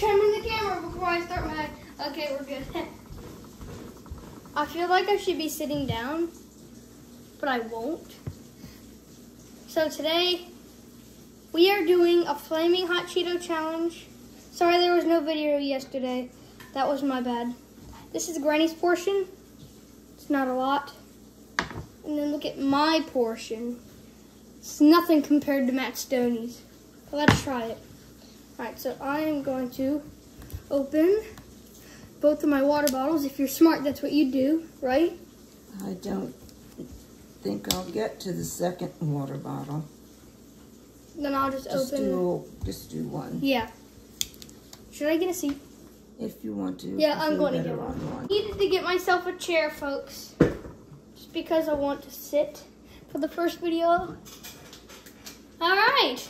I'm in the camera before I start my. Okay, we're good. I feel like I should be sitting down, but I won't. So today, we are doing a flaming hot Cheeto challenge. Sorry there was no video yesterday. That was my bad. This is Granny's portion. It's not a lot. And then look at my portion. It's nothing compared to Matt Stonie's. Let's try it. Alright, so I am going to open both of my water bottles. If you're smart, that's what you do, right? I don't think I'll get to the second water bottle. Then I'll just, Just open. do, just do one. Yeah. Should I get a seat? If you want to. Yeah, I'm going to get one. on one. Needed to get myself a chair, folks. Just because I want to sit for the first video. Alright.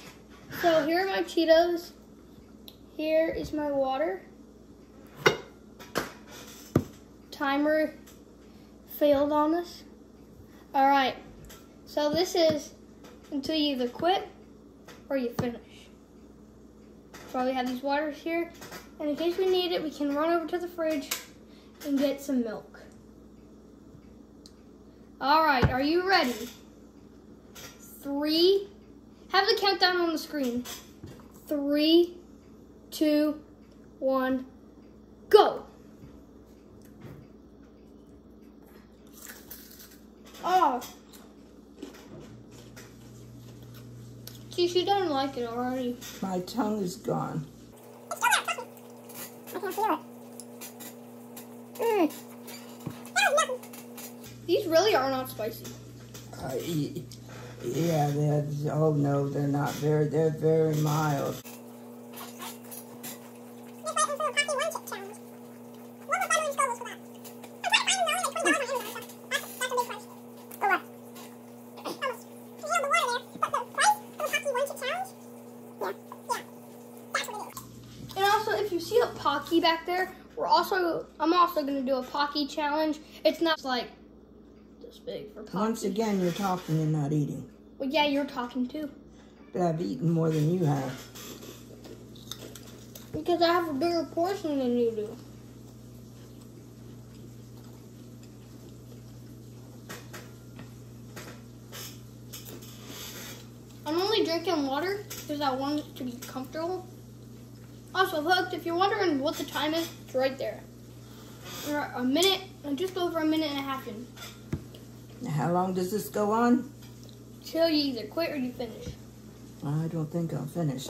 So here are my Cheetos. Here is my water. Timer failed on us. Alright. So this is until you either quit or you finish. So we have these waters here. And in case we need it, we can run over to the fridge and get some milk. All right, are you ready? Three. Have the countdown on the screen. Three, two, one, go. Oh. See, she doesn't like it already. My tongue is gone. I can feel it. Mm. These really are not spicy. Uh, yeah, they're, oh no, they're not very, they're very mild. And also, if you see a Pocky back there, we're also I'm also gonna do a Pocky challenge. It's not like this big for Pocky. Once again, you're talking and not eating. Well, yeah, you're talking too. But I've eaten more than you have. Because I have a bigger portion than you do. I'm only drinking water because I want it to be comfortable. Also, folks, if you're wondering what the time is, it's right there. We're a minute, and just over a minute and a half in. Now, How long does this go on? Till you either quit or you finish. I don't think I'll finish.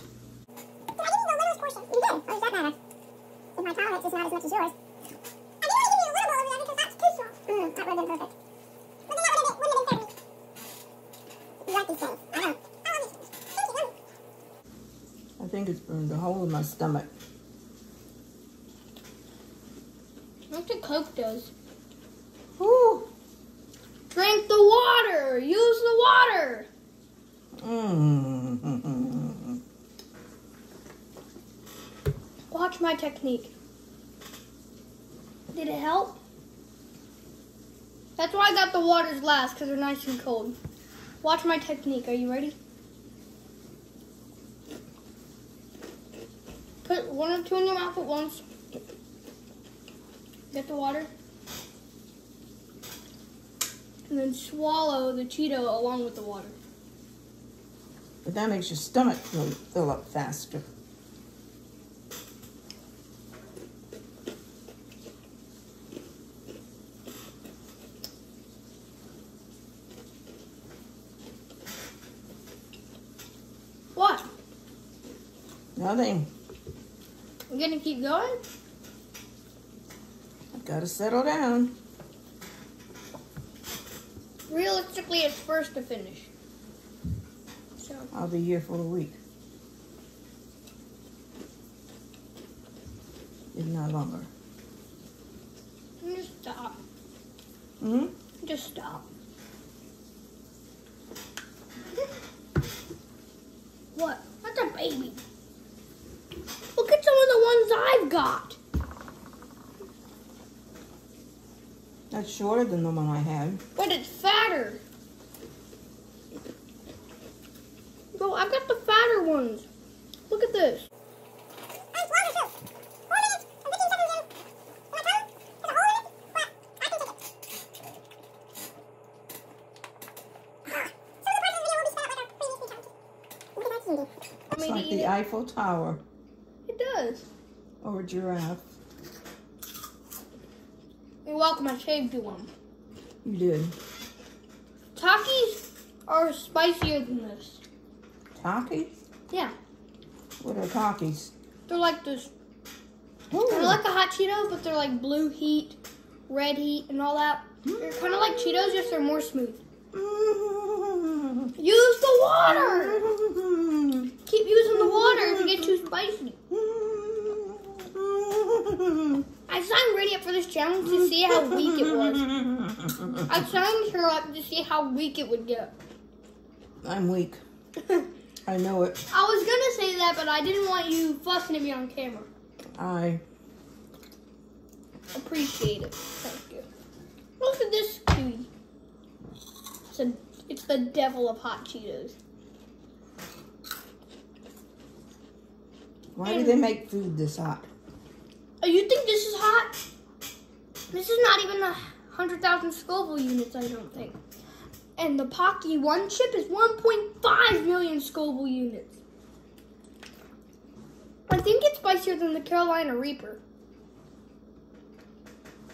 I think it's burned a hole in my stomach. That's what Coke does. Whew. Drink the water! Use the water! Mm. Watch my technique. Did it help? That's why I got the waters last, because they're nice and cold. Watch my technique. Are you ready? Put one or two in your mouth at once. Get the water. And then swallow the Cheeto along with the water. But that makes your stomach fill, fill up faster. What? Nothing. Keep going? I've got to settle down. Realistically, it's first to finish. So, I'll be here for a week. If not longer. just stop. Hmm? Just stop. what? That's a baby. I've got. That's shorter than the one I had. But it's fatter. Bro, I've got the fatter ones. Look at this. Ah. It's like the Eiffel Tower or giraffe. You're welcome. I shaved you one. You did. Takis are spicier than this. Takis? Yeah. What are Takis? They're like this. They're like a hot Cheeto, but they're like blue heat, red heat, and all that. They're kind of like Cheetos, just they're more smooth. Use the water. Keep using the water if you get too spicy. I signed ready up for this challenge to see how weak it was. I signed her up to see how weak it would get. I'm weak. I know it. I was gonna say that, but I didn't want you fussing at me on camera. I Appreciate it. Thank you. Look at this cutie. It's, a, it's the devil of hot Cheetos. why do they make food this hot? Oh, you think this is hot? This is not even a 100,000 Scoville units, I don't think. And the Paqui one chip is 1.5 million Scoville units. I think it's spicier than the Carolina Reaper.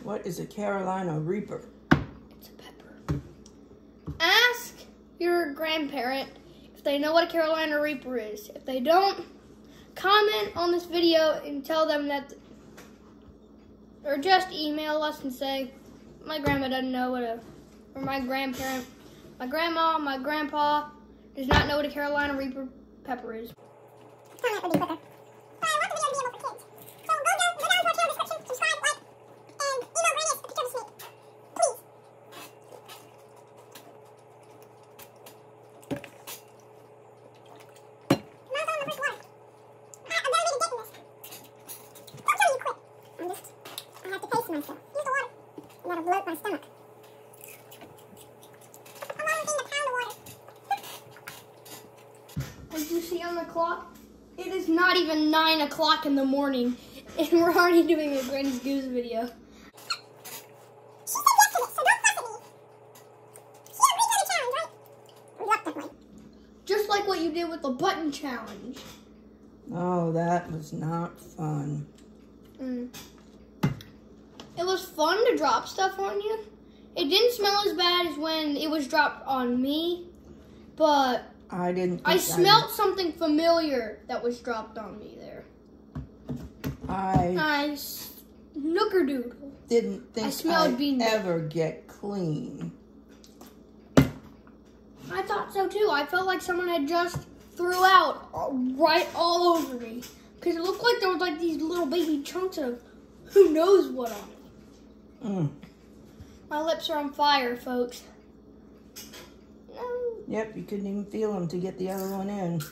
What is a Carolina Reaper? It's a pepper. Ask your grandparent if they know what a Carolina Reaper is. If they don't, comment on this video and tell them that, or just email us and say, my grandma doesn't know what a, or my grandparent, my grandma, my grandpa does not know what a Carolina Reaper pepper is. Comment would be quicker. But I want the video to be able for kids. So go down, go down to our channel description, subscribe, like, and email Granny a picture of the snake. Please. Mine's on the first water. I, I'm gonna make a dip in this. Don't tell me you quit. I'm just, I have to. Use the water. I gotta bloat my stomach. I'm only thing to pound the water. As you see on the clock, it is not even 9 o'clock in the morning, and we're already doing a Granny's Goose video. She said yes so don't fuss at me. She agreed to the challenge, right? Reluctantly. Just like what you did with the button challenge. Oh, that was not fun. Mm. Was fun to drop stuff on you. It didn't smell as bad as when it was dropped on me, but I didn't. I smelled something familiar that was dropped on me there. I I snookerdoodle. didn't think I smelled I'd bean- ever get clean. I thought so too. I felt like someone had just threw out right all over me because it looked like there was like these little baby chunks of who knows what on it. Mm. My lips are on fire, folks. No. Yep, you couldn't even feel them to get the other one in.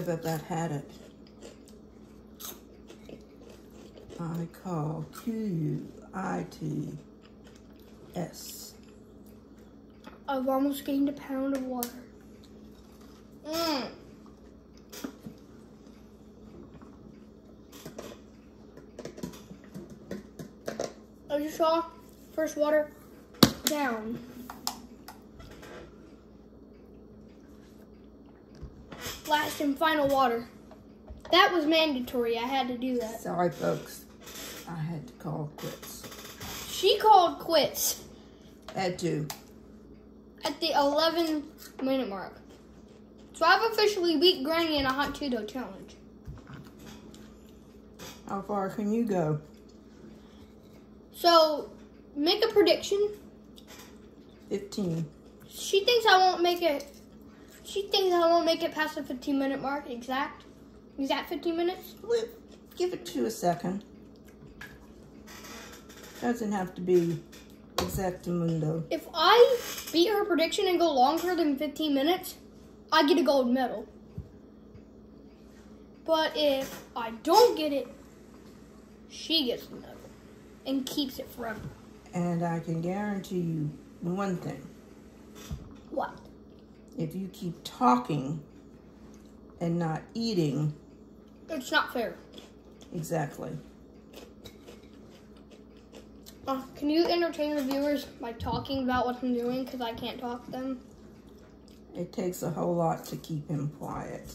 Think I've about had it. I call Q U I T S. I've almost gained a pound of water. Mm. As you saw, first water down. Last and final water. That was mandatory. I had to do that. Sorry, folks. I had to call quits. She called quits Had to. at the 11 minute mark. So I've officially beat Granny in a hot Cheeto challenge. How far can you go? So make a prediction. 15. She thinks I won't make it. She thinks I won't make it past the 15 minute mark. Exact. Exact 15 minutes. Well, Give it to a second. Doesn't have to be exact exactamundo. If I beat her prediction and go longer than 15 minutes, I get a gold medal. But if I don't get it, she gets the medal and keeps it forever. And I can guarantee you one thing. If you keep talking and not eating, It's not fair. exactly. Uh, can you entertain the viewers by talking about what I'm doing? Because I can't talk to them. It takes a whole lot to keep him quiet.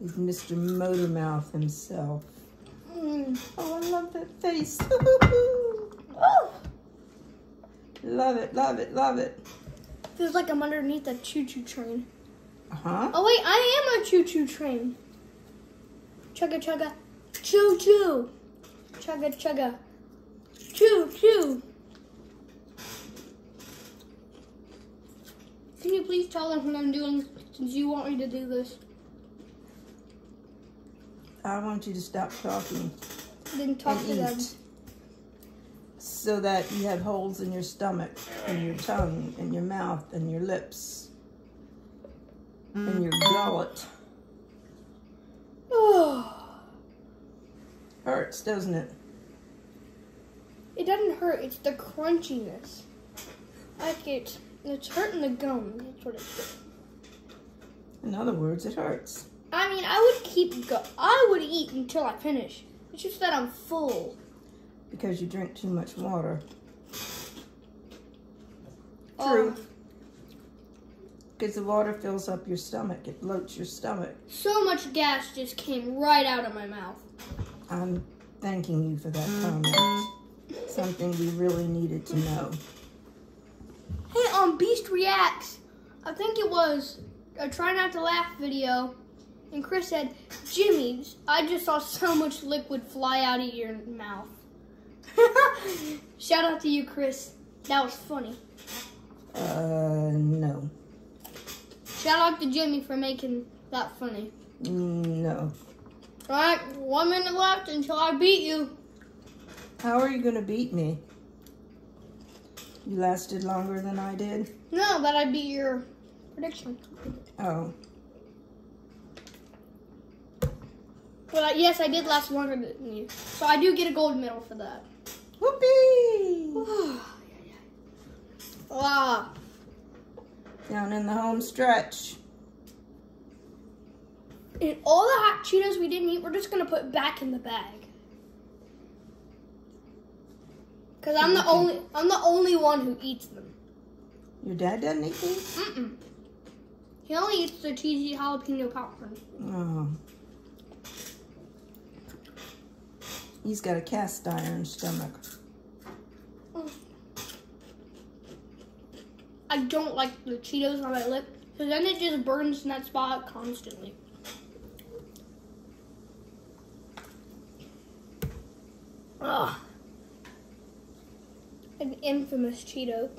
He's Mr. Motormouth himself. Mm. Oh, I love that face. Oh, love it, love it, love it. Feels like I'm underneath a choo-choo train. Uh-huh. Oh wait, I am a choo-choo train. Chugga chugga, choo choo. Chugga chugga, choo choo. Can you please tell them what I'm doing since you want me to do this? I want you to stop talking Then talk and to them. So that you have holes in your stomach and your tongue and your mouth and your lips and your gullet. Oh, Hurts, doesn't it? it doesn't hurt. It's the crunchiness. Like it, it's hurting the gum. That's what it's doing. In other words, it hurts. I mean, I would keep go. I would eat until I finish. It's just that I'm full. Because you drink too much water. Oh, True. Because the water fills up your stomach. It bloats your stomach. so much gas just came right out of my mouth. I'm thanking you for that comment. Something we really needed to know. Hey, on Beast Reacts, I think it was a Try Not to Laugh video, and Chris said, Jimmy, I just saw so much liquid fly out of your mouth. Shout out to you, Chris. That was funny. Uh, no. Shout out to Jimmy for making that funny. Mm, No. Alright, one minute left until I beat you. How are you going to beat me? You lasted longer than I did? No, but I beat your prediction. Oh. But uh, yes, I did last longer than you. So I do get a gold medal for that. Whoopee! Ah, Down in the home stretch. and all the hot Cheetos we didn't eat, we're just gonna put back in the bag. Cause I'm the only, I'm the only one who eats them. Your dad doesn't eat these? Mm-mm. He only eats the cheesy jalapeno popcorn. Oh. He's got a cast iron stomach. I don't like the Cheetos on my lip, cause then it just burns in that spot constantly. Ugh. An infamous Cheeto.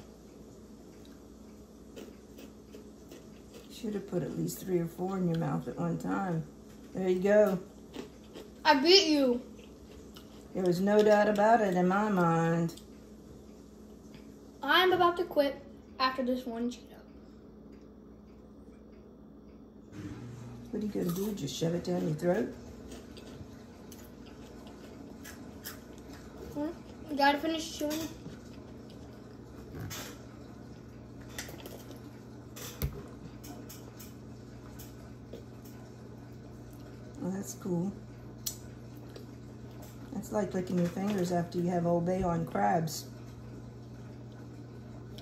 Should have put at least three or four in your mouth at one time. There you go. I beat you. There was no doubt about it in my mind. I'm about to quit after this one Cheeto. What are you going to do? Just shove it down your throat? Hmm? You gotta finish chewing. Well, that's cool. That's like licking your fingers after you have Old Bay on crabs.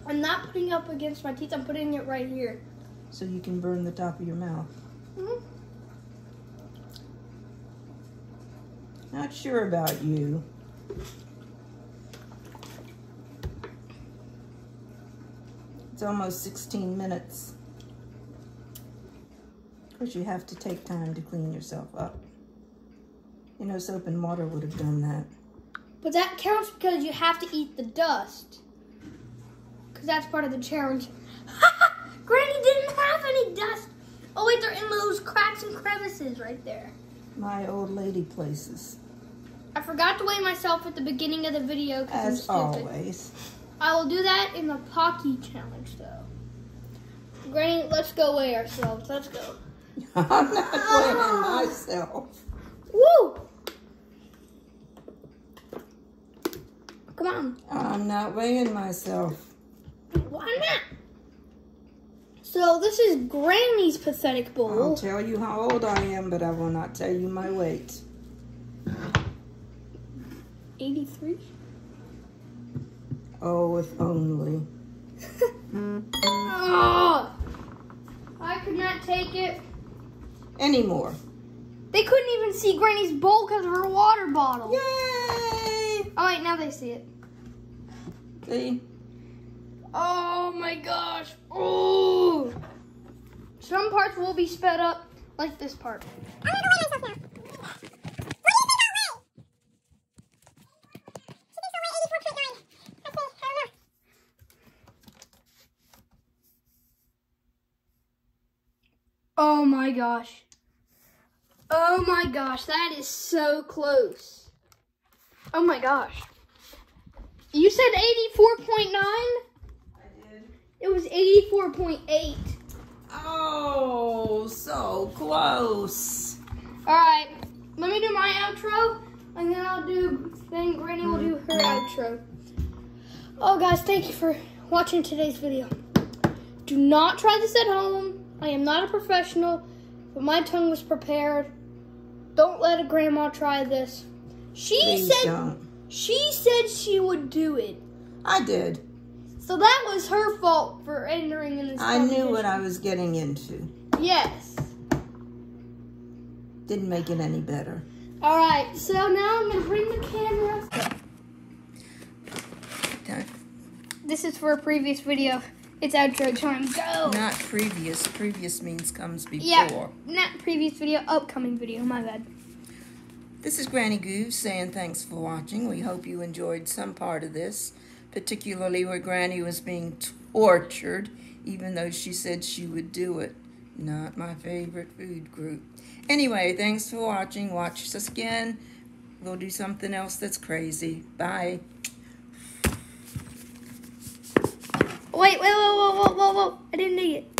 I'm not putting it up against my teeth. I'm putting it right here. So you can burn the top of your mouth. Mhm. Not sure about you. It's almost 16 minutes. Because you have to take time to clean yourself up. You know, soap and water would have done that. But that counts because you have to eat the dust. Because that's part of the challenge. Granny didn't have any dust. Oh wait, they're in those cracks and crevices right there. My old lady places. I forgot to weigh myself at the beginning of the video because I'm As stupid. always. I will do that in the Pocky challenge though. Granny, let's go weigh ourselves. Let's go. I'm not weighing myself. Woo! Come on. I'm not weighing myself. Why not? So this is Granny's pathetic bowl. I'll tell you how old I am, but I will not tell you my weight. 83. Oh, if only. oh, I could not take it. Anymore. They couldn't even see Granny's bowl because of her water bottle. Yay! Oh wait, now they see it. See? Oh my gosh. Oh. Some parts will be sped up, like this part. I'm gonna go myself now. What do you think I'll weigh? She thinks I'll weigh 84.9. Let's see, I don't know. Oh my gosh. Oh my gosh, that is so close. Oh my gosh. You said 84.9? I did. It was 84.8. Oh, so close. All right, let me do my outro, and then I'll do. Then Granny will do her outro. Oh, guys, thank you for watching today's video. Do not try this at home. I am not a professional, but my tongue was prepared. Don't let a grandma try this. She Please said don't. she said she would do it. I did. So that was her fault for entering in this. I knew what. I was getting into. Yes. Didn't make it any better. All right. So now I'm gonna bring the camera. Okay. This is for a previous video. It's outro time. Go. Not previous. Previous means comes before. Yeah, not previous video, upcoming video. My bad. This is Granny Goose saying thanks for watching. We hope you enjoyed some part of this, particularly where Granny was being tortured, even though she said she would do it. Not my favorite food group. Anyway, thanks for watching. Watch us again. We'll do something else that's crazy. Bye. Wait, wait, wait, wait, wait, wait, wait. I didn't need it.